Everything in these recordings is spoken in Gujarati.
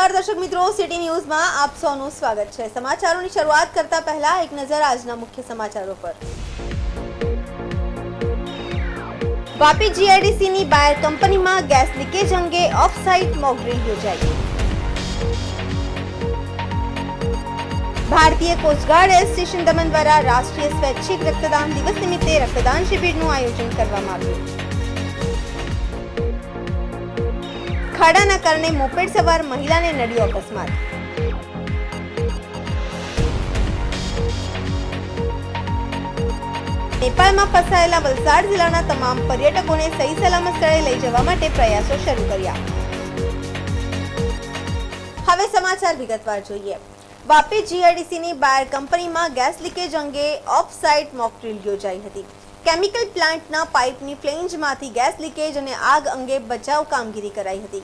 નમસ્કાર દર્શક મિત્રો સિટી ન્યૂઝમાં આપ સૌનું સ્વાગત છે. સમાચારોની શરૂઆત કરતા પહેલા એક નજર આજના મુખ્ય સમાચારો પર. વાપી જીઆઈડીસીની બાયર કંપનીમાં ગેસ લીકેજ અંગે ઓફસાઇટ મોકડ્રીલ યોજાઈ. ભારતીય કોસ્ટગાર્ડ એર સ્ટેશન દમન દ્વારા રાષ્ટ્રીય સ્વૈચ્છિક રક્તદાન દિવસ નિમિત્તે રક્તદાન શિબિરનું આયોજન કરવામાં આવ્યું. ખાડાના કારણે મોપેડ સવાર મહિલાને નડ્યો અકસ્માત. નેપાળમાં ફસાયેલા વલસાડ જિલ્લાના તમામ પર્યટકોને સહી સલામત સ્થળે લઈ જવા માટે પ્રયાસો શરૂ કર્યા. હવે સમાચાર વિગતવાર જોઈએ. વાપી જીઆઈડીસીની બાયર કંપનીમાં ગેસ લીકેજ અંગે ઓફ સાઇટ મોકડ્રીલ યોજાઈ હતી. કેમિકલ પ્લાન્ટના પાઇપની ફ્લેન્જમાંથી ગેસ લીકેજ અને આગ અંગે બચાવ કામગીરી કરાઈ હતી.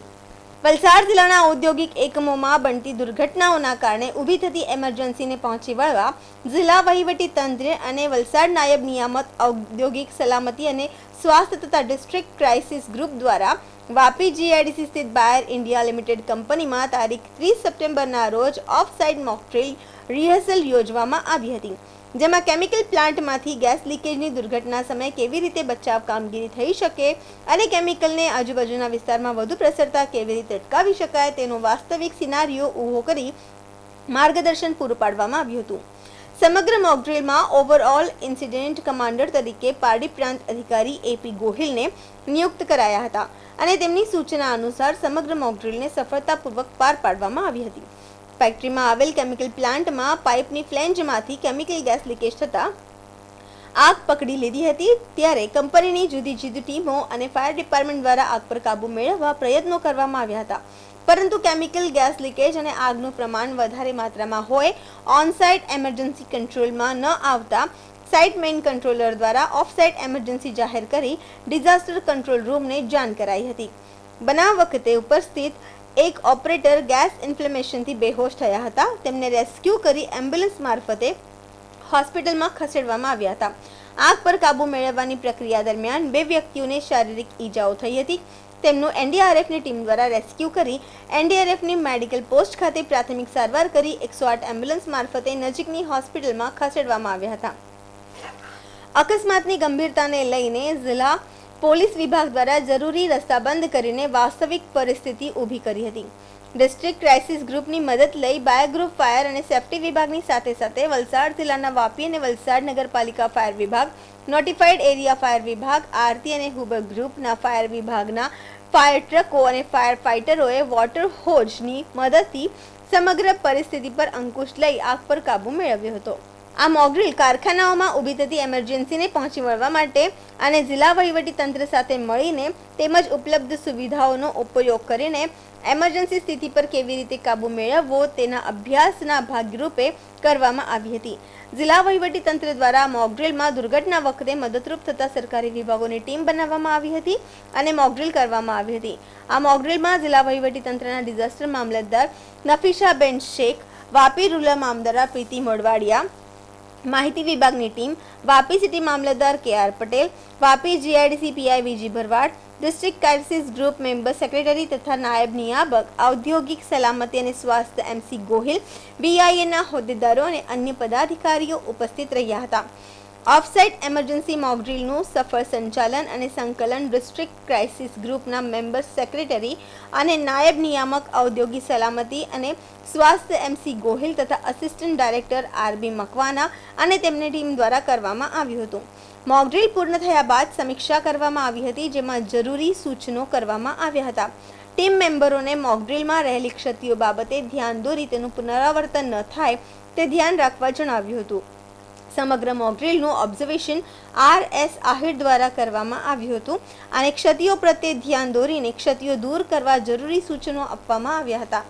વલસાડ જિલ્લાના ઔદ્યોગિક એકમોમાં બનતી દુર્ઘટનાઓના કારણે ઊભી થતી એમરજન્સીને પહોંચી વળવા જિલ્લા વહીવટી તંત્ર અને વલસાડ નાયબ નિયામક ઔદ્યોગિક સલામતી અને સ્વાસ્થ્ય તથા ડિસ્ટ્રિક્ટ ક્રાઇસિસ ગ્રુપ દ્વારા વાપી જીઆઈડીસી સ્થિત બાયર ઇન્ડિયા લિમિટેડ કંપનીમાં તારીખ ત્રીસ સપ્ટેમ્બરના રોજ ઓફ સાઇડ મોકડ્રીલ રિહર્સલ યોજવામાં આવી હતી. જેમાં કેમિકલ પ્લાન્ટમાંથી ગેસ લીકેજની દુર્ઘટના સમયે કેવી રીતે બચાવ કામગીરી થઈ શકે અને કેમિકલને આજુબાજુના વિસ્તારમાં વધુ પ્રસરતા કેવી રીતે અટકાવી શકાય તેનો વાસ્તવિક સિનારીઓ ઊભો કરી માર્ગદર્શન પૂરું પાડવામાં આવ્યું હતું. સમગ્ર મોકડ્રીલમાં ઓવરઓલ ઇન્સિડેન્ટ કમાન્ડર તરીકે પારડી પ્રાંત અધિકારી એપી ગોહિલને નિયુક્ત કરાયા હતા અને તેમની સૂચના અનુસાર સમગ્ર મોકડ્રીલને સફળતાપૂર્વક પાર પાડવામાં આવી હતી. ફેક્ટરીમાં આવેલ કેમિકલ પ્લાન્ટમાં પાઇપની ફ્લેન્જમાંથી કેમિકલ ગેસ લીકેજ થતાં આગ પકડી લીધી હતી. ત્યારે કંપનીની જુદી જુદી ટીમો અને ફાયર ડિપાર્ટમેન્ટ દ્વારા આગ પર કાબુ મેળવવા પ્રયત્નો કરવામાં આવ્યા હતા. પરંતુ કેમિકલ ગેસ લીકેજ અને આગનું પ્રમાણ વધારે માત્રામાં હોય ઓન સાઇટ એમરજન્સી કંટ્રોલમાં ન આવતા સાઇટ મેઇન કંટ્રોલર દ્વારા ઓફ સાઇટ એમરજન્સી જાહેર કરી ડિઝાસ્ટર કંટ્રોલ રૂમને જાણ કરાઈ હતી. બનાવ વખતે ઉપસ્થિત એક ઓપરેટર ગેસ ઇન્ફ્લેમેશનથી બેહોશ થયા હતા. તેમને રેસ્ક્યુ કરી એમ્બ્યુલન્સ મારફતે હોસ્પિટલમાં ખસેડવામાં આવ્યા હતા. આગ પર કાબુ મેળવવાની પ્રક્રિયા દરમિયાન બે વ્યક્તિઓને શારીરિક ઈજાઓ થઈ હતી. તેમનું એનડીઆરએફની ટીમ દ્વારા રેસ્ક્યુ કરી એનડીઆરએફની મેડિકલ પોસ્ટ ખાતે પ્રાથમિક સારવાર કરી એકસો આઠ એમ્બ્યુલન્સ મારફતે નજીકની હોસ્પિટલમાં ખસેડવામાં આવ્યા હતા. અકસ્માતની ગંભીરતાને લઈને જિલ્લા પોલીસ વિભાગ દ્વારા જરૂરી રસ્તા બંધ કરીને વાસ્તવિક પરિસ્થિતિ ઊભી કરી હતી. ડિસ્ટ્રિક્ટ ક્રાઇસિસ ગ્રુપની મદદ લઈ બાય ગ્રુપ ફાયર અને સેફટી વિભાગની સાથે સાથે વલસાડ જિલ્લાના વાપી અને વલસાડ નગરપાલિકા ફાયર વિભાગ નોટિફાઈડ એરિયા ફાયર વિભાગ, આરતી અને હુબર ગ્રુપના ફાયર વિભાગના ફાયર ટ્રકો અને ફાયર ફાઇટરોએ વોટર હોજની મદદથી સમગ્ર પરિસ્થિતિ પર અંકુશ લઈ આગ પર કાબુ મેળવ્યો હતો. આ મોકડ્રીલ કારખાનાઓમાં ઊભી થતી એમરજન્સીને પહોંચી વળવા માટે અને જિલ્લા તંત્ર સાથે મળીને તેમજ ઉપલબ્ધ સુવિધાઓનો ઉપયોગ કરીને એમરજન્સી સ્થિતિ પર કેવી રીતે કાબૂ મેળવવો તેના અભ્યાસના ભાગરૂપે કરવામાં આવી હતી. જિલ્લા તંત્ર દ્વારા મોકડ્રીલમાં દુર્ઘટના વખતે મદદરૂપ થતા સરકારી વિભાગોની ટીમ બનાવવામાં આવી હતી અને મોકડ્રીલ કરવામાં આવી હતી. આ મોકડ્રીલમાં જિલ્લા તંત્રના ડિઝાસ્ટર મામલતદાર નફીશાબેન શેખ, વાપી રૂરલ મામલતદાર પ્રીતિ મોડવાડિયા માહિતી વિભાગની ટીમ વાપી સિટી મામલતદાર K R Patel, Vapi GIDC PI VG Bharwad, district crisis group member secretary તથા નાયબ નિયામક, ઔદ્યોગિક સલામતી અને સ્વાસ્થ્ય એમસી ગોહિલ બીઆઈએના હોદ્દેદારો અને અન્ય પદાધિકારીઓ ઉપસ્થિત રહ્યા હતા. ઓફસાઇટ એમરજન્સી મોકડ્રીલનું સફળ સંચાલન અને સંકલન ડિસ્ટ્રિક્ટ ક્રાઇસિસ ગ્રુપના મેમ્બર સેક્રેટરી અને નાયબ નિયામક ઔદ્યોગિક સલામતી અને સ્વાસ્થ્ય એમસી ગોહિલ તથા અસિસ્ટન્ટ ડાયરેક્ટર આરબી મકવાના અને તેમની ટીમ દ્વારા કરવામાં આવ્યું હતું. મોકડ્રીલ પૂર્ણ થયા બાદ સમીક્ષા કરવામાં આવી હતી, જેમાં જરૂરી સૂચનો કરવામાં આવ્યા હતા. ટીમ મેમ્બરોને મોકડ્રીલમાં રહેલી ક્ષતિઓ બાબતે ધ્યાન દોરી તેનું પુનરાવર્તન ન થાય તે ધ્યાન રાખવા જણાવ્યું હતું. સમગ્ર મોકડ્રીલનું ઓબ્ઝર્વેશન આર એસ આહિર દ્વારા કરવામાં આવ્યું હતું. અને ક્ષતિઓ પ્રત્યે ધ્યાન દોરીને ક્ષતિઓ દૂર કરવા જરૂરી સૂચનો આપવામાં આવ્યા હતા.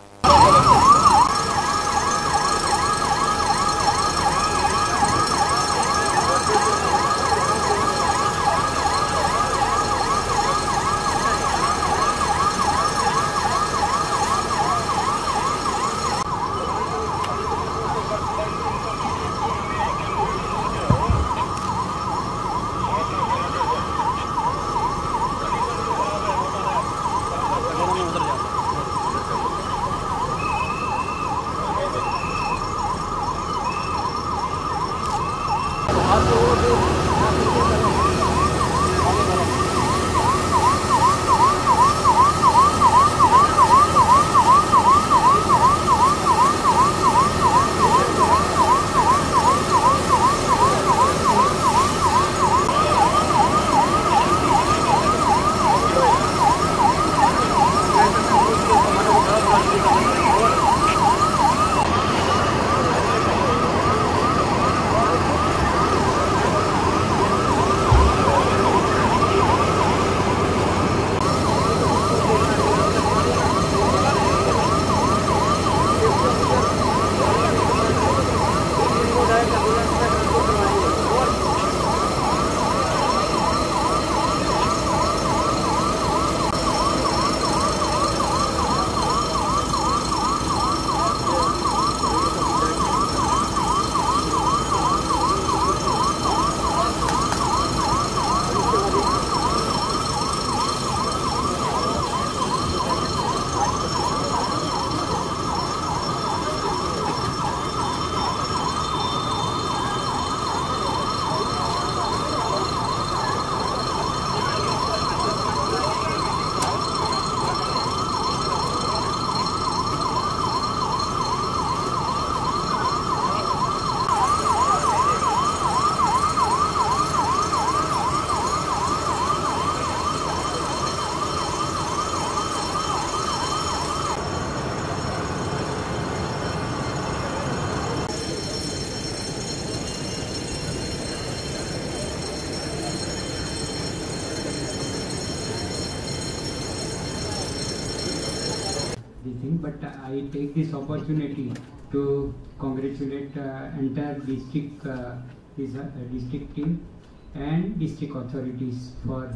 But I take this opportunity to congratulate uh, entire district, uh, his, uh, district team and district authorities for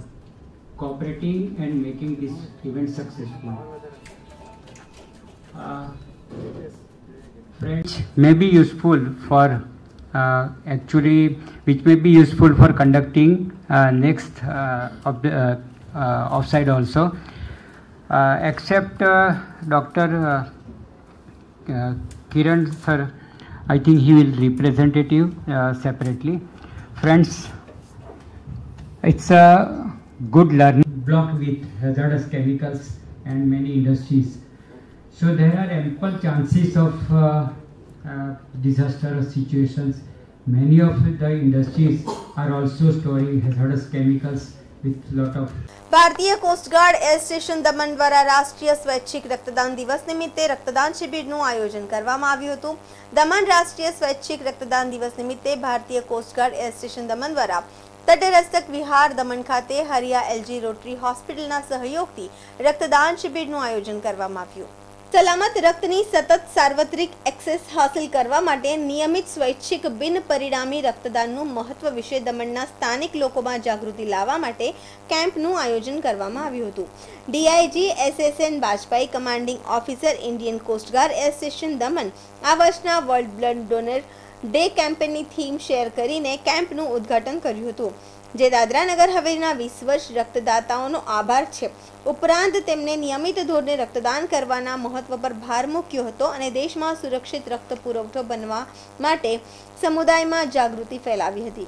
cooperating and making this event successful. Uh, may be useful for uh, actually, which may be useful for conducting uh, next uh, of the offside also. Uh, except uh, Dr. Uh, Kiran sir, I think he will representative uh, separately. Friends, it's a good learning block with hazardous chemicals and many industries. So there are ample chances of uh, uh, disastrous situations. Many of the industries are also storing hazardous chemicals ભારતીય coast guard air station Daman દ્વારા રાષ્ટ્રીય સ્વૈચ્છિક રક્તદાન દિવસ નિમિત્તે રક્તદાન શિબિરનું આયોજન કરવામાં આવ્યું હતું. દમણ રાષ્ટ્રીય સ્વૈચ્છિક રક્તદાન દિવસ નિમિત્તે ભારતીય કોસ્ટગાર્ડ એર સ્ટેશન દમણ દ્વારા તટરસ્તક વિહાર દમણ ખાતે હરિયા એલજી રોટરી હોસ્પિટલના સહયોગથી રક્તદાન શિબિરનું આયોજન કરવામાં આવ્યું. સલામત રક્તની સતત સાર્વત્રિક એક્સેસ હાંસલ કરવા માટે નિયમિત સ્વૈચ્છિક બિન પરિણામી રક્તદાનનું મહત્વ વિશે દમણના સ્થાનિક લોકોમાં જાગૃતિ લાવવા માટે કેમ્પનું આયોજન કરવામાં આવ્યું હતું. DIG SSN Bajpai commanding officer Indian coastguard air station Daman આ વર્ષના વર્લ્ડ બ્લડ ડોનર ડે કેમ્પેનની થીમ શેર કરીને કેમ્પનું ઉદ્ઘાટન કર્યું હતું. જે દાદરા નગર હવેલીના વીસ વર્ષ રક્તદાતાઓનો આભાર છે. ઉપરાંત તેમણે નિયમિત ધોરણે રક્તદાન કરવાના મહત્વ પર ભાર મૂક્યો હતો અને દેશમાં સુરક્ષિત રક્ત પુરવઠો બનવા માટે સમુદાયમાં જાગૃતિ ફેલાવી હતી.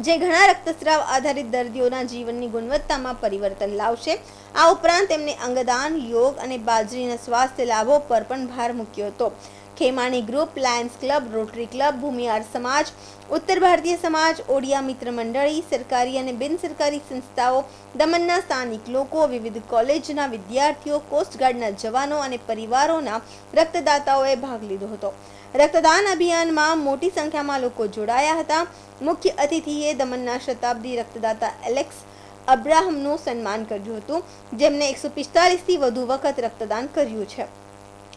જે ઘણા રક્તસ્રાવ આધારિત દર્દીઓના જીવનની ગુણવત્તામાં પરિવર્તન લાવશે. આ ઉપરાંત તેમને અંગદાન, યોગ અને બાજરીના સ્વાસ્થ્ય લાભો પર પણ ભાર મૂક્યો હતો. Khemani group, lions club, rotary club Bhumihar સમાજ, ઉત્તર ભારતીય સમાજ, ઓડિયા મિત્ર મંડળી, સરકારી અને બિન સરકારી સંસ્થાઓ દમણના સ્થાનિક લોકો, વિવિધ કોલેજના વિદ્યાર્થીઓ કોસ્ટગાર્ડના જવાનો અને પરિવારોના રક્તદાતાઓએ ભાગ લીધો હતો. રક્તદાન અભિયાનમાં મોટી સંખ્યામાં લોકો જોડાયા હતા. મુખ્ય અતિથિએ દમણના શતાબ્દી રક્તદાતા એલેક્સ અબ્રાહમનું સન્માન કર્યું હતું, જેમને એકસો પિસ્તાલીસથી વધુ વખત રક્તદાન કર્યું છે.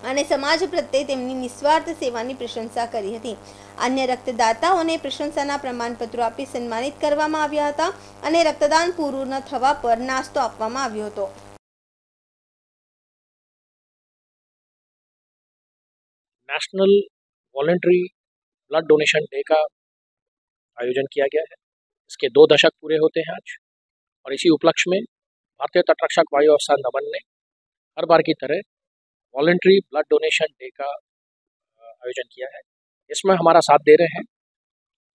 અને સમાજ પ્રત્યે તેમની નિસ્વાર્થ સેવાની પ્રશંસા કરી હતી અન્ય રક્તદાતાઓને પ્રશંસાના પ્રમાણપત્રો આપી સન્માનિત કરવામાં આવ્યા હતા અને રક્તદાન પૂરું ન થવા પર નાસ્તો આપવામાં આવ્યો હતો national voluntary blood donation day का आयोजन किया गया है इसके दो दशक पूरे होते हैं आज और इसी उपलक्ष्य में भारतीय तटरक्षक वायु अवस्थान दमन ने हर बार की तरह वॉलेंट्री ब्लड डोनेशन डे का आयोजन किया है। इसमें हमारा साथ दे रहे हैं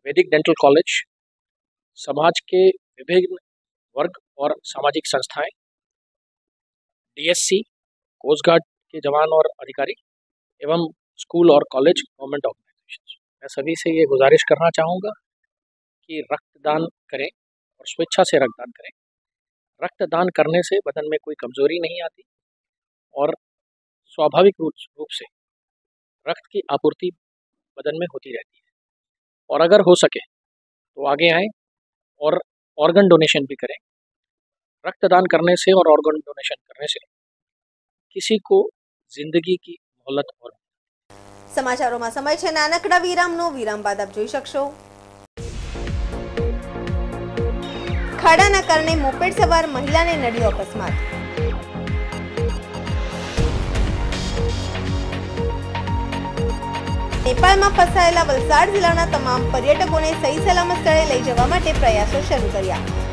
वैदिक डेंटल कॉलेज समाज के विभिन्न वर्ग और सामाजिक संस्थाएँ डीएससी कोस्ट गार्ड के जवान और अधिकारी, एवं स्कूल और कॉलेज गवर्नमेंट ऑर्गेनाइजेशन मैं सभी से ये गुजारिश करना चाहूँगा कि रक्तदान करें और स्वेच्छा से रक्तदान करें। रक्तदान करने से बदन में कोई कमज़ोरी नहीं आती और स्वाभाविक रूप रूप से रक्त की आपूर्ति बदन में होती रहती है और अगर हो सके तो आगे आएं और ऑर्गन डोनेशन भी करें रक्तदान करने से और ऑर्गन डोनेशन करने से किसी को जिंदगी की मोहलत और સમાચારોમાં સમય છે નાનકડા વિરામનો વિરામ બાદ આપ જોઈ શકશો ખાડાના કારણે મોપેડ સવાર મહિલાને નડ્યો અકસ્માત નેપાળમાં ફસાયેલા વલસાડ જિલ્લાના તમામ પર્યટકોને સહી સલામત સ્થળે લઈ જવા માટે પ્રયાસો શરૂ કર્યા.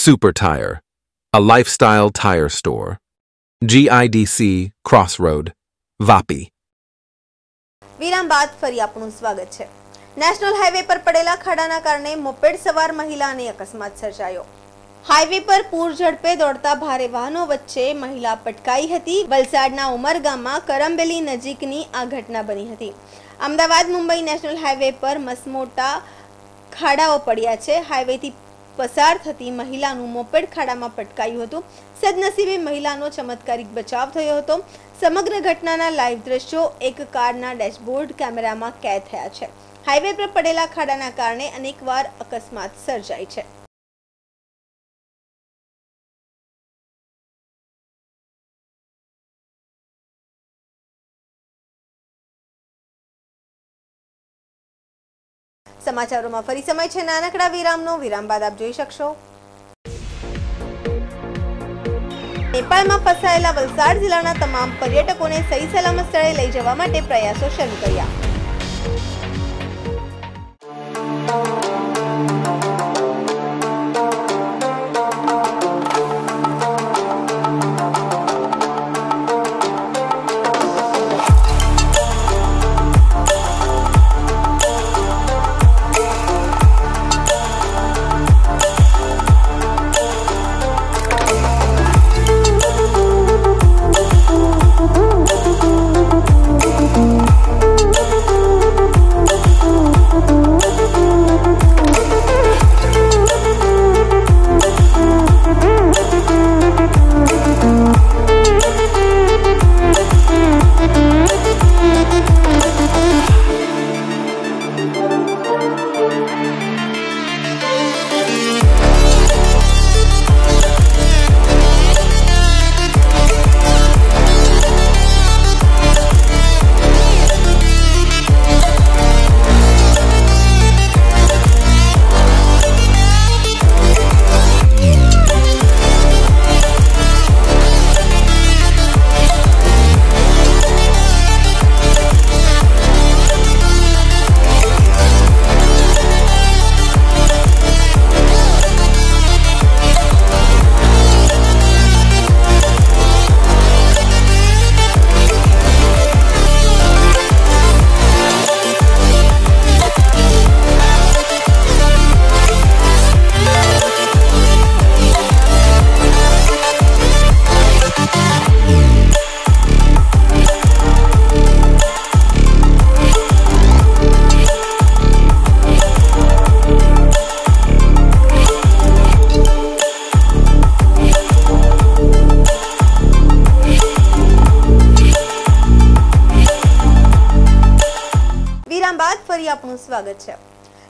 Super Tire. a lifestyle tire store. GIDC Crossroad, Vapi. વિરામ ફરી આપનું સ્વાગત છે નેશનલ હાઈવે પર પડેલા ખાડાના કારણે મોપેડ સવાર મહિલાને અકસ્માત સર્જાયો હાઈવે પર પૂર ઝડપે દોડતા ભારે વાહનો વચ્ચે મહિલા પટકાઈ હતી વલસાડના ઉમરગામમાં કરંબેલી નજીકની આ ઘટના બની હતી અમદાવાદ મુંબઈ નેશનલ હાઈવે પર મસમોટા ખાડાઓ પડ્યા છે હાઈવેથી પસાર થતી મહિલાનું મોપેડ ખાડામાં પટકાયું હતું. સદનસીબે મહિલાનો ચમત્કારિક બચાવ થયો હતો. સમગ્ર ઘટનાના લાઈવ દ્રશ્યો એક કારના ડેશબોર્ડ કેમેરામાં કેદ થયા છે. હાઈવે પર પડેલા ખાડાના કારણે અનેકવાર અકસ્માત સર્જાય છે. સમાચારોમાં ફરી સમય છે. નાનકડા વિરામનો વિરામ બાદ આપ જોઈ શકશો. નેપાળમાં ફસાયેલા વલસાડ જિલ્લાના તમામ પર્યટકોને સહી સલામત સ્થળે લઈ જવા માટે પ્રયાસો શરૂ કર્યા. છે.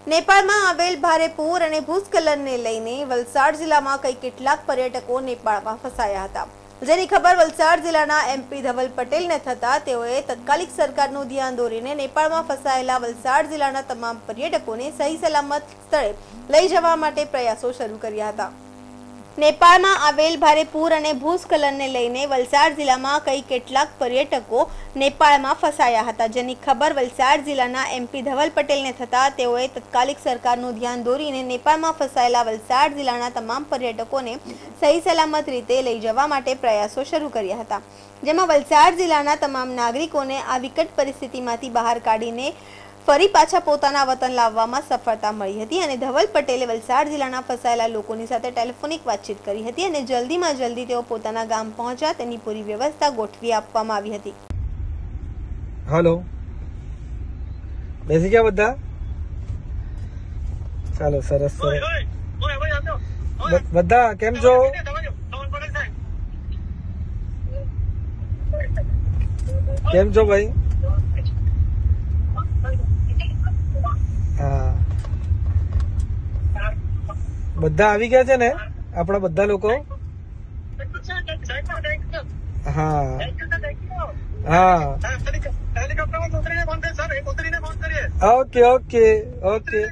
નેપાળમાં આવેલ ભારે પૂર અને ભૂસ્ખલનને લઈને વલસાડ જિલ્લામાં કઈ કેટલાક પર્યટકો નેપાળમાં ફસાયા હતા. જેની ખબર વલસાડ જિલ્લાના એમપી ધવલ પટેલને થતા તેઓએ તત્કાલિક સરકારનું ધ્યાન દોરીને નેપાળમાં ફસાયેલા વલસાડ જિલ્લાના તમામ પર્યટકોને સહી સલામત સ્થળે લઈ જવા માટે પ્રયાસો શરૂ કર્યા હતા. નેપાળમાં આવેલ ભારે પૂર અને ભૂસ્ખલનને લઈને વલસાડ જિલ્લામાં કઈ કેટલાક પર્યટકો નેપાળમાં ફસાયા હતા. જેની ખબર વલસાડ જિલ્લાના એમપી ધવલ પટેલને થતા તેઓએ તત્કાલિક સરકારનું ધ્યાન દોરીને નેપાળમાં ફસાયેલા વલસાડ જિલ્લાના તમામ પર્યટકોને સહી સલામત રીતે લઈ જવા માટે પ્રયાસો શરૂ કર્યા હતા. જેમાં વલસાડ જિલ્લાના તમામ નાગરિકોને આ વિકટ પરિસ્થિતિમાંથી બહાર કાઢીને ફરી પાછા પોતાના વતન લાવવામાં સફળતા મળી હતી અને ધવલ પટેલે વલસાડ જિલ્લાના ફસાયેલા લોકોની સાથે ટેલિફોનિક વાતચીત કરી હતી અને જલ્દીમાં જલ્દી તેઓ પોતાના ગામ પહોંચ્યા. તેની પૂરી વ્યવસ્થા ગોઠવી આપવામાં આવી હતી. હલો બેસી ગયા બધા? ચાલો સરસ સરસ. બધા કેમ છો? કેમ છો ભાઈ? હા. બધા આવી ગયા છે ને? આપણા બધા લોકો? હા. હા. Okay okay okay.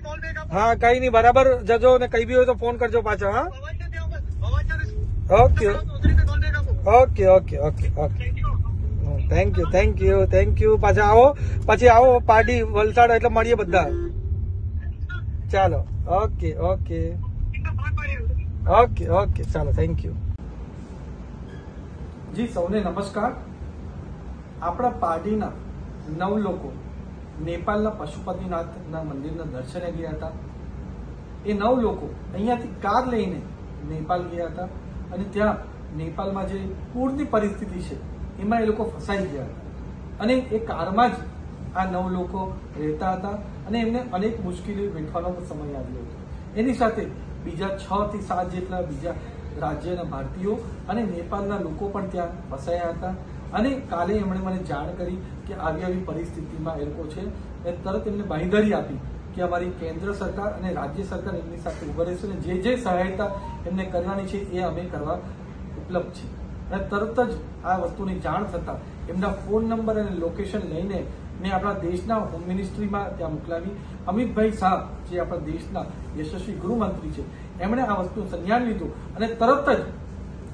હા, કઈ નહીં, બરાબર જજો ને કઈ બી હોય તો ફોન કરજો પાછો, હા? Okay. Okay okay okay okay. Thank you thank you thank you પાછા આવો. પછી આવો, પાર્ટી, વલસાડ, એટલે મળીએ બધા. ચાલો ઓકે ઓકે ઓકે ઓકે ચાલો થેન્ક યુ જી, સૌને નમસ્કાર. આપણા પાર્ટીના નવ લોકો નેપાળના પશુપતિનાથના મંદિરના દર્શને ગયા હતા. એ નવ લોકો અહીંયાથી કાર લઈને નેપાળ ગયા હતા અને ત્યાં નેપાળમાં જે પૂરની પરિસ્થિતિ છે, એમાં એ લોકો ફસાઈ ગયા હતા. અને એ કારમાં જ આ નવ લોકો રહેતા હતા અને એમને અનેક મુશ્કેલીઓ વેઠવાનો સમય આવ્યો હતો. એની સાથે બીજા છ થી સાત જેટલા બીજા રાજ્યના ભારતીયો અને નેપાળના લોકો પણ ત્યાં ફસાયા હતા. અને કાલે એમણે મને જાણ કરી કે આવી આવી પરિસ્થિતિમાં એ લોકો છે. એ તરત એમને બાંયધરી આપી કે અમારી કેન્દ્ર સરકાર અને રાજ્ય સરકાર એમની સાથે ઊભા રહેશે અને જે જે સહાયતા એમને કરવાની છે એ અમે કરવા ઉપલબ્ધ છે અને તરત જ આ વસ્તુની જાણ થતાં એમના ફોન નંબર અને લોકેશન લઈને મેં આપણા દેશના હોમ મિનિસ્ટ્રીમાં ત્યાં મોકલાવી. અમિતભાઈ શાહ, જે આપણા દેશના યશસ્વી ગૃહમંત્રી છે, એમણે આ વસ્તુ સંજ્ઞાન લીધું અને તરત જ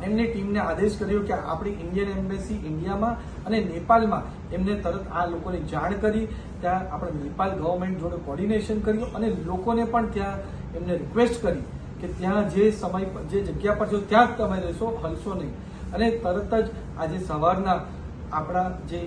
એમની ટીમને આદેશ કર્યો કે આપણી ઇન્ડિયન એમ્બેસી ઇન્ડિયામાં અને નેપાળમાં એમને તરત આ લોકોને જાણ કરી. ત્યાં આપણે નેપાળ ગવર્મેન્ટ જોડે કોર્ડિનેશન કર્યું અને લોકોને પણ ત્યાં એમને રિક્વેસ્ટ કરી કે ત્યાં જે સમય જે જગ્યા પર છો, ત્યાં જ તમે રહેશો, હલશો નહીં. અને તરત જ આજે સવારના આપણા જે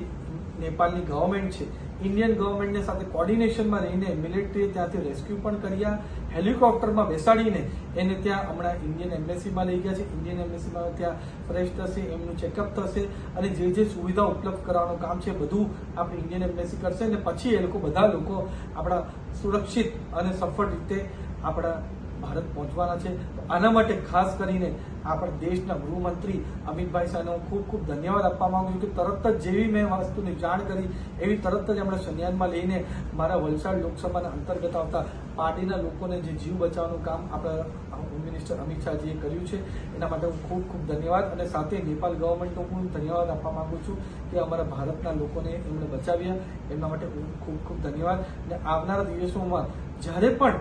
નેપાળની ગવર્મેન્ટ છે. ઇન્ડિયન ગવર્મેન્ટને સાથે કોર્ડિનેશનમાં રહીને મિલિટરીએ ત્યાંથી રેસ્ક્યુ પણ કર્યા. હેલિકોપ્ટરમાં બેસાડીને એને ત્યાં હમણાં ઇન્ડિયન એમ્બેસીમાં લઈ ગયા છે. ઇન્ડિયન એમ્બેસીમાં ત્યાં ફ્રેશ થશે, એમનું ચેકઅપ થશે અને જે જે સુવિધા ઉપલબ્ધ કરાવવાનું કામ છે બધું આપણે ઇન્ડિયન એમ્બેસી કરશે અને પછી એ લોકો બધા લોકો આપણા સુરક્ષિત અને સફળ રીતે આપણા ભારત પહોંચવાના છે. આના માટે ખાસ કરીને આપણા દેશના ગૃહમંત્રી અમિતભાઈ શાહને હું ખૂબ ખૂબ ધન્યવાદ આપવા માંગુ છું કે તરત જ જેવી મેં વસ્તુની જાણ કરી, એવી તરત જ એમણે સંજ્ઞાનમાં લઈને મારા વલસાડ લોકસભાના અંતર્ગત આવતા પાર્ટીના લોકોને જે જીવ બચાવવાનું કામ આપણા હોમ મિનિસ્ટર અમિત શાહજીએ કર્યું છે, એના માટે હું ખૂબ ખૂબ ધન્યવાદ. અને સાથે નેપાલ ગવર્મેન્ટનો હું ધન્યવાદ આપવા માંગુ છું કે અમારા ભારતના લોકોને એમણે બચાવ્યા. એમના માટે હું ખૂબ ખૂબ ધન્યવાદ. અને આવનારા દિવસોમાં જ્યારે પણ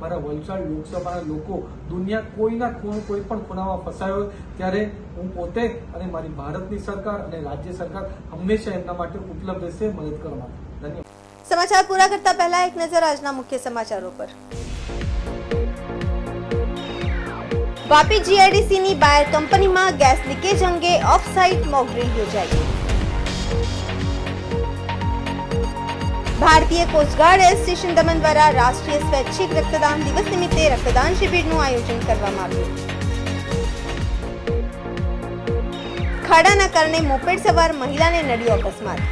મારા વલસાડ લોકસભાના લોકો દુનિયા કોઈના ખૂણ કોઈ પણ ખૂણામાં ફસાયો ત્યારે હું પોતે અને મારી ભારતની સરકાર અને રાજ્ય સરકાર હંમેશા એમના માટે ઉપલબ્ધ રહેશે, મદદ કરવા માટે. ધન્યવાદ. સમાચાર પૂરા કરતા પહેલા એક નજર આજના મુખ્ય સમાચારો પર. વાપી જીઆઈડીસીની બાયર કંપનીમાં ગેસ લીકેજ અંગે off mock drill mock drill યોજાઈ. ભારતીય કોસ્ટગાર્ડ એર સ્ટેશન દમન દ્વારા રાષ્ટ્રીય સ્વૈચ્છિક રક્તદાન દિવસ નિમિત્તે રક્તદાન શિબિરનું આયોજન કરવામાં આવ્યું. ખાડાના કારણે મોપેડ સવાર મહિલાને નડ્યો અકસ્માત.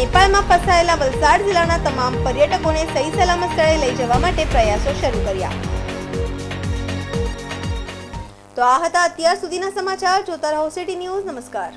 નેપાળમાં ફસાયેલા વલસાડ જિલ્લાના તમામ પર્યટકોને સહી સલામત સ્થળે લઈ જવા માટે પ્રયાસો શરૂ કર્યા. તો આ હતા અત્યાર સુધીના સમાચાર. જોતા રહો સિટી ન્યૂઝ. નમસ્કાર.